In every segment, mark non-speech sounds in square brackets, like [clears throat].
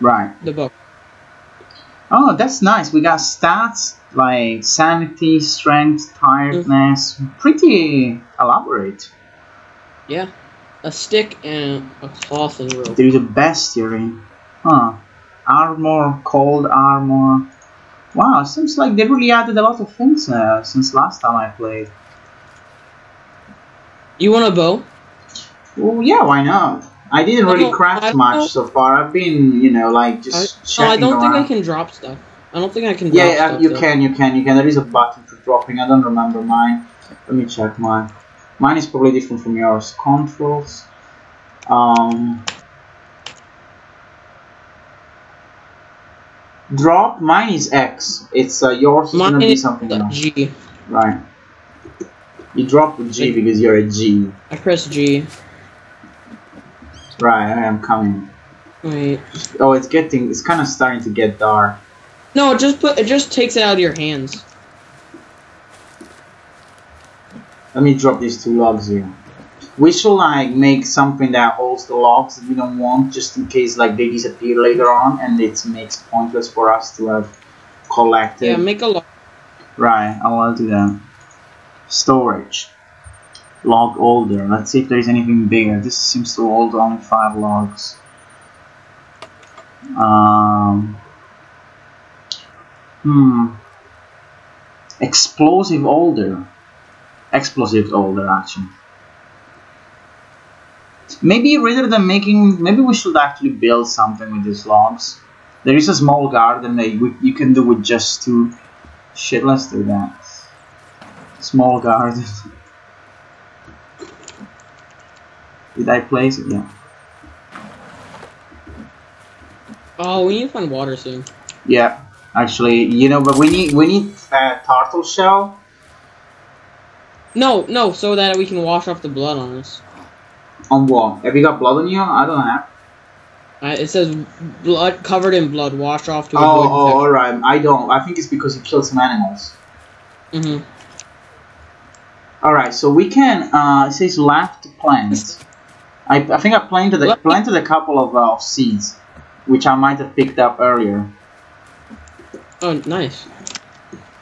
Right. The book. Oh, that's nice. We got stats like sanity, strength, tiredness. Pretty elaborate. Yeah. A stick and a cloth and rope. There is a bestiary. Huh. Armor, cold armor. Wow, it seems like they really added a lot of things uh, since last time I played. You want a bow? Well, yeah, why not? I didn't really craft much so far. I've been, you know, like just no, checking I don't think. I can drop stuff. I don't think I can drop Yeah, yeah, stuff. you though. can, you can, you can. There is a button for dropping. I don't remember mine. Let me check mine. Mine is probably different from yours. Controls. Um. Drop. Mine is X. It's uh, yours is gonna be something else. G. Right. You drop with G because you're a G. I press G. Right. I am coming. Wait. Oh, it's getting. It's kind of starting to get dark. No, it just put it just takes it out of your hands. Let me drop these two logs here. We should like make something that holds the logs that we don't want, just in case like they disappear later on, and it makes pointless for us to have collected. Yeah, make a log. right, I will do that. Storage. Log holder. Let's see if there is anything bigger. This seems to hold only five logs. Um. Hmm. Explosive holder explosive holder actually. Maybe rather than making, maybe we should actually build something with these logs. There is a small garden that we, you can do with just two. Shit, let's do that. Small [laughs] garden. Did I place it? Yeah. Oh, we need to find water soon. Yeah. Actually, you know, but we need we need uh, turtle shell. No, no, so that we can wash off the blood on us. On what? Have you got blood on you? I don't have. Uh, it says blood covered in blood. Wash off to Oh, avoid oh, alright. I don't. I think it's because you killed some animals. Mm-hmm. Alright, so we can, uh, it says left plant. I, I think I planted a, planted a couple of, uh, of seeds, which I might have picked up earlier. Oh, nice.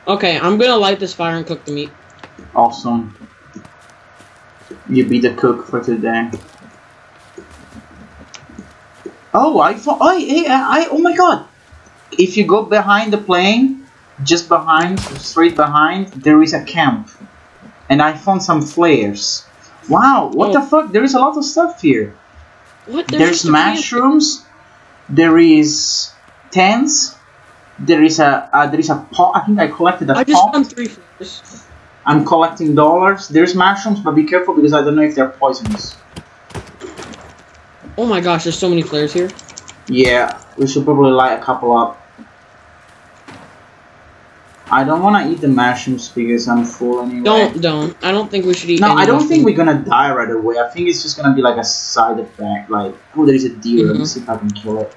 Okay, I'm gonna light this fire and cook the meat. Awesome. You be the cook for today. Oh, I thought, oh, I, I, oh my god! If you go behind the plane, just behind, straight behind, there is a camp. And I found some flares. Wow, what the Oh. fuck? There is a lot of stuff here. What? There's just plant. mushrooms. There is tents. There is a uh, there is a pot. I think I collected a I just pot. found three flowers. I'm collecting dollars. There's mushrooms, but be careful because I don't know if they're poisonous. Oh my gosh, there's so many flares here. Yeah, we should probably light a couple up. I don't want to eat the mushrooms because I'm full anyway. Don't, don't. I don't think we should eat. No, I don't think we're gonna die right away. I think it's just gonna be like a side effect. Like, oh, there is a deer. Let me Mhm. see if I can kill it.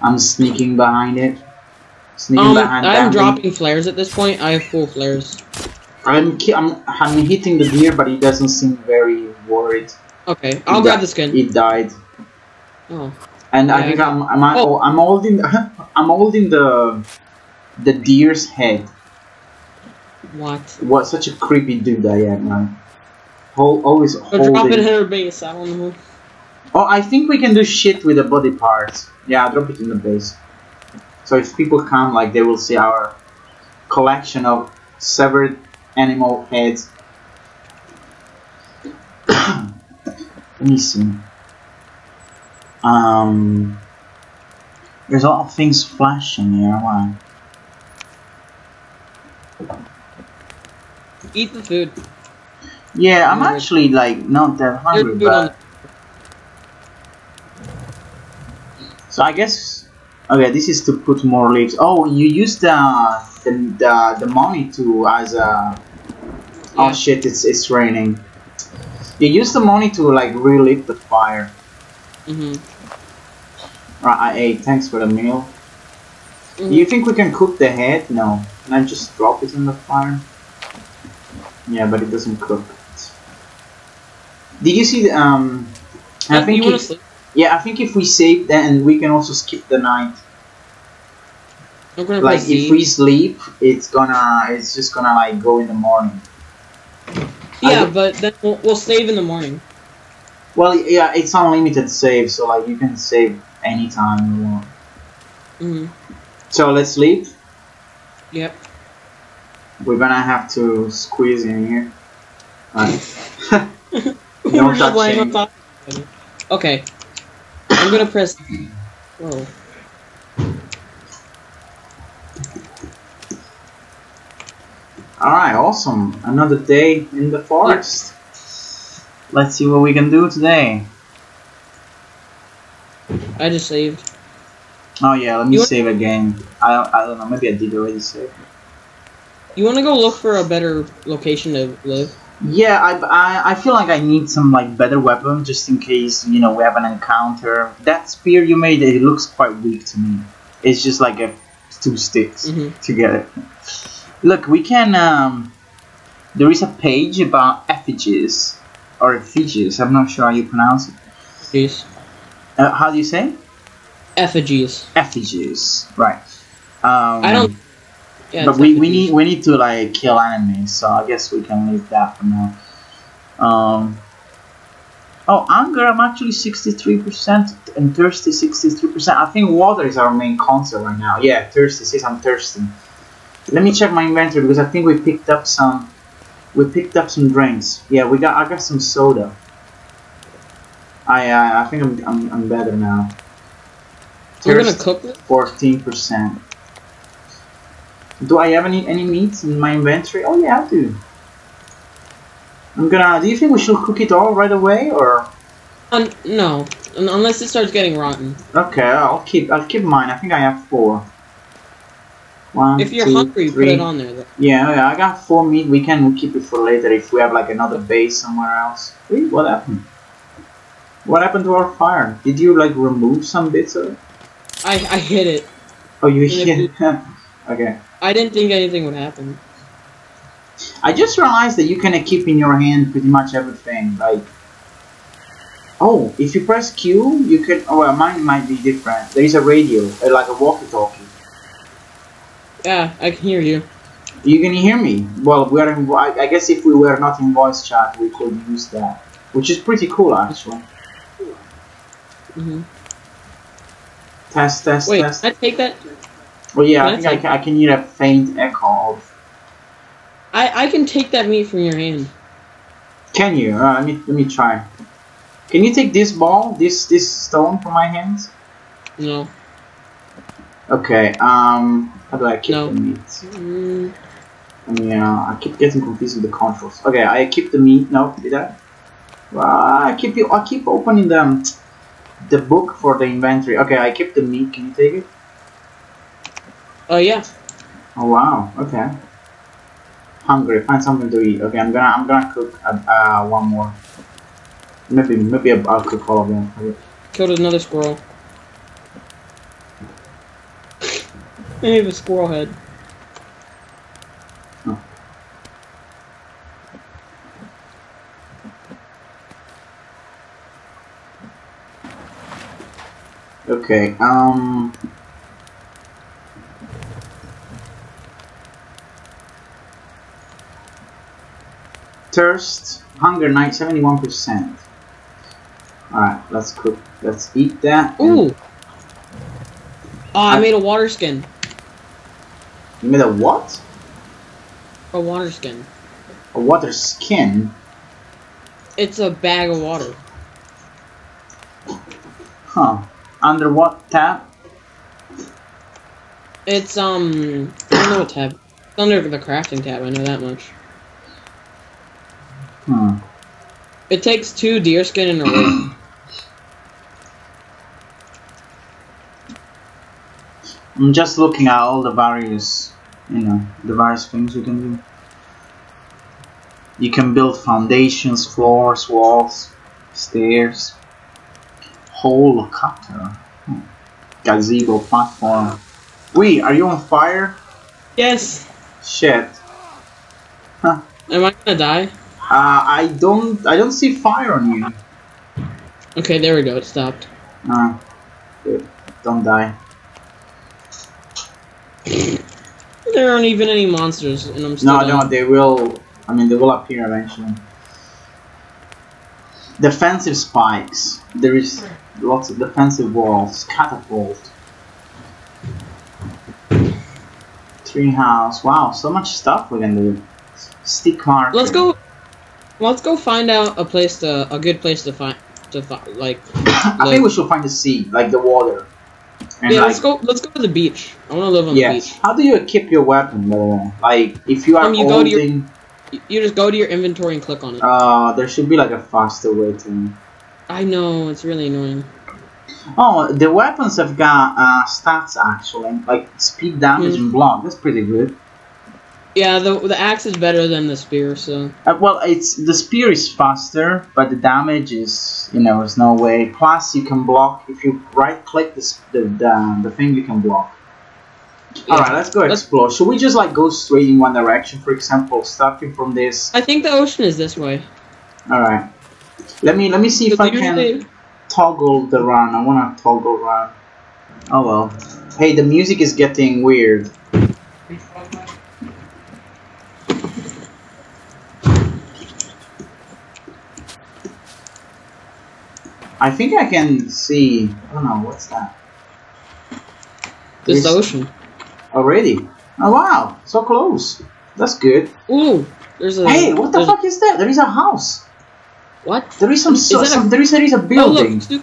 I'm sneaking behind it. Sneaking Um, behind I'm that thing. dropping flares at this point. I have full flares. I'm, ki- I'm I'm hitting the deer, but he doesn't seem very worried. Okay, I'll He grab the skin. He died, Oh, and I think I I'm I'm Oh. I'm holding [laughs] I'm holding the the deer's head. What? What such a creepy dude I am, man. Hol- always it holding. in her base. I don't know. Oh, I think we can do shit with the body parts. Yeah, drop it in the base. So if people come, like, they will see our collection of severed animal heads. [coughs] Let me see. Um, there's a lot of things flashing here. Why? Eat the food. Yeah, I'm actually like not that hungry, There's food on but so I guess okay. This is to put more leaves. Oh, you use the the the, the money to as a oh Yeah. shit! It's it's raining. You use the money to like relight the fire. Mm-hmm. Right, I ate. Thanks for the meal. Mhm. Do you think we can cook the head? No. Can I just drop it in the fire? Yeah, but it doesn't cook. Did you see the, um I think you want it, to sleep? Yeah, I think if we save, then we can also skip the night. Like if we sleep, it's gonna, it's just gonna like go in the morning. yeah, but then we'll, we'll save in the morning. Well, yeah, it's unlimited save, so like you can save anytime you want. hmm So let's sleep. Yep. We're gonna have to squeeze in here. Alright. [laughs] Don't just touch him. top. of each other. Okay. I'm gonna press. Whoa. Alright, awesome. Another day in the forest. Let's see what we can do today. I just saved. Oh yeah, let me You save again. I, I don't know, maybe I did already save. You want to go look for a better location to live? Yeah, I, I, I feel like I need some like better weapon just in case, you know, we have an encounter. That spear you made, it looks quite weak to me. It's just like a two sticks Mhm. together. Look, we can, um, there is a page about effigies, or effigies, I'm not sure how you pronounce it. Jeez. Uh, how do you say? Effigies. Effigies, right. Um, I don't. Yeah. but we, we need we need to like kill enemies, so I guess we can leave that for now. Um. Oh, anger! I'm actually 63% and thirsty 63%. I think water is our main concern right now. Yeah, thirsty. Says I'm thirsty. Let me check my inventory because I think we picked up some. We picked up some drinks. Yeah, we got. I got some soda. I uh, I think I'm, I'm I'm better now. We're gonna cook this. Fourteen percent. Do I have any any meat in my inventory? Oh yeah, I do. I'm gonna. Do you think we should cook it all right away, or? Un- no, unless it starts getting rotten. Okay, I'll keep. I'll keep mine. I think I have four. One, If you're two, hungry, put it on there. Though. Yeah, yeah, I got four meat. We can keep it for later if we have like another base somewhere else. Wait, what happened? What happened to our fire? Did you like remove some bits of it? I I hit it. Oh, you hit. [laughs] okay. I didn't think anything would happen. I just realized that you can keep in your hand pretty much everything. Like, oh, if you press Q, you can. Oh, well, mine might be different. There is a radio, uh, like a walkie-talkie. Yeah, I can hear you. You can hear me. Well, we are in. I I guess if we were not in voice chat, we could use that, which is pretty cool actually. Mm -hmm. Test, test, Wait, test. can I take that? Well, yeah, I think I can, I can hear a faint echo of. I I can take that meat from your hand. Can you? Uh, let me let me try. Can you take this ball, this this stone from my hands? No. Okay. Um, how do I keep No. the meat? Mm, Yeah, I keep getting confused with the controls. Okay, I keep the meat. No, did I? Well, I keep you. I keep opening them. the book for the inventory. Okay, I keep the meat. Can you take it? Oh yeah. Oh wow. Okay. Hungry. Find something to eat. Okay, I'm gonna I'm gonna cook uh, uh one more. Maybe maybe I'll cook all of them. Okay. Killed another squirrel. I have a squirrel head. Okay. Um. Thirst, hunger, night, seventy-one percent. All right, let's cook. Let's eat that. Ooh. Oh, I I- made a water skin. You made a what? A water skin. A water skin? It's a bag of water. Huh. Under what tab? It's um. I don't know what tab. It's under the crafting tab. I know that much. Hmm. It takes two deer skin and a rope. [clears throat] I'm just looking at all the various, you know, the various things you can do. You can build foundations, floors, walls, stairs, helicopter, hmm. gazebo, platform. Wait, are you on fire? yes. Shit. Huh. Am I gonna die? Uh, I don't, I don't see fire on you. Okay, there we go. It stopped. Ah, good. Don't die. There aren't even any monsters, and I'm still No, down. no, they will. I mean, they will appear eventually. Defensive spikes. There is lots of defensive walls. Catapult. Treehouse. Wow, so much stuff we can do. Stick marker. Let's go. Let's go find out a place to a good place to find to find like. [coughs] I think we should find the sea, like the water. And yeah, like, let's go. Let's go to the beach. I want to live on yeah. the beach. How do you equip your weapon, way? Like, if you are Um, you go to your- holding, You- just go to your inventory and click on it. uh, there should be like a faster way to. I know it's really annoying. Oh, the weapons have got uh, stats actually, like speed, damage, Hmm. and block. That's pretty good. Yeah, the the axe is better than the spear. So Uh, well, it's the spear is faster, but the damage is you know there's no way. Plus, you can block if you right click the the the, the thing you can block. yeah. All right, let's go Let's- explore. Should we just like go straight in one direction? For example, starting from this. I think the ocean is this way. All right. Let me let me see if I can toggle the run. I wanna toggle run. Oh well. Hey, the music is getting weird. I think I can see. I don't know what's that This the ocean. already. Oh wow, so close. That's good. Ooh, there's a. Hey, what the fuck is that? There is a house. What? There is some. Is so, that a- there is there is a Oh look, building. Stu-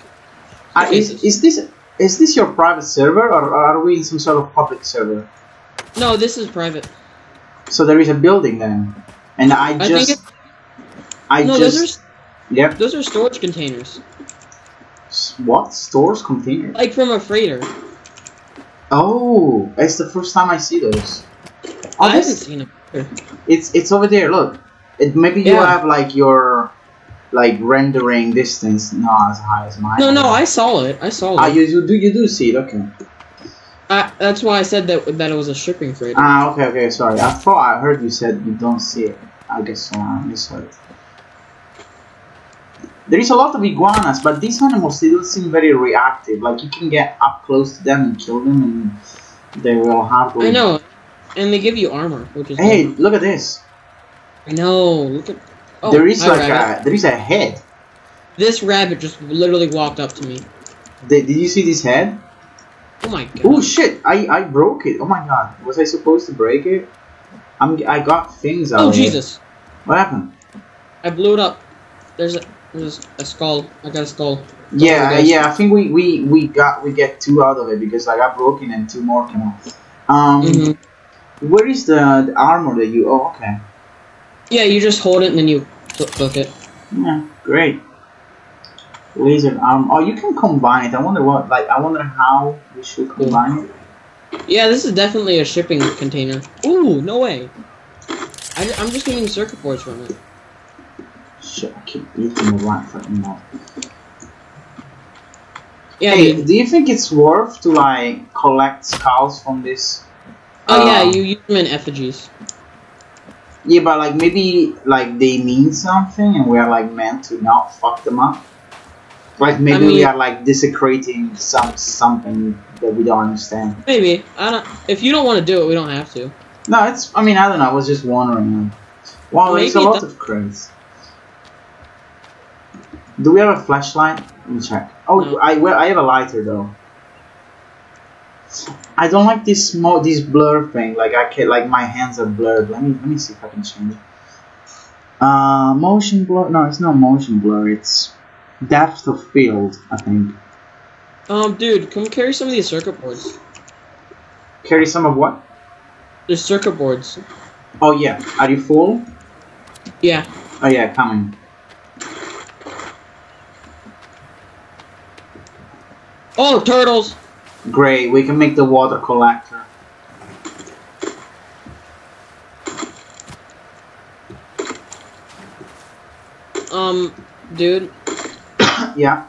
Uh, is, is this is this your private server or are we in some sort of public server? no, this is private. So there is a building then, and I I just I No, just those yep. those are storage containers, What stores containers? like from a freighter. Oh, it's the first time I see those. Oh, I haven't seen them. it's it's over there. Look, it maybe you Yeah. have like your like rendering distance not as high as mine. No, no, I saw it. I saw Ah, it. you, you do you do see it? Okay. I, that's why I said that that it was a shipping freighter. Ah, okay, okay. Sorry, I thought I heard you said you don't see it. I guess uh, I misheard. There is a lot of iguanas, but these animals they don't seem very reactive. Like you can get up close to them and kill them, and they will hardly. I know, and they give you armor, which is Hey, good. look at this. I know. Look at. Oh, there is like rabbit. a there is a head. This rabbit just literally walked up to me. Did, did you see this head? Oh my god. Oh shit! I I broke it. Oh my god! Was I supposed to break it? I'm I got things out. oh of it. Jesus! What happened? I blew it up. There's a there's a skull. I got a skull. Yeah, guys. yeah. I think we, we, we got we get two out of it because I got broken and two more came out. Um, hmm where is the, the armor that you? Oh, okay. Yeah, you just hold it and then you click it. Yeah, great. Laser arm. Oh, you can combine it. I wonder what. Like, I wonder how we should combine it. Yeah, this is definitely a shipping container. Ooh, no way. I, am just getting circuit boards from it. Shit, I keep eating the right fucking mouth. Yeah. hey, do you think it's worth to like collect skulls from this? Oh yeah, um, you use them in effigies. Yeah, but like maybe like they mean something, and we are like meant to not fuck them up. Like maybe we mean- are like desecrating some something that we don't understand. Maybe. I don't. If you don't want to do it, we don't have to. No, it's. I mean, I don't know. I was just wondering. Wow, there's a lot of crates. Do we have a flashlight? Let me check. Oh, No. I well, I have a lighter though. I don't like this smoke, this blur thing. Like I can, like my hands are blurred. Let me let me see if I can change it. Uh, motion blur. No, it's not motion blur. It's depth of field. I think. Um, dude, come carry some of these circuit boards. Carry some of what? The circuit boards. Oh yeah. Are you full? Yeah. Oh yeah, coming. Oh, turtles. Great. We can make the water collector. Um, dude, [coughs] Yeah.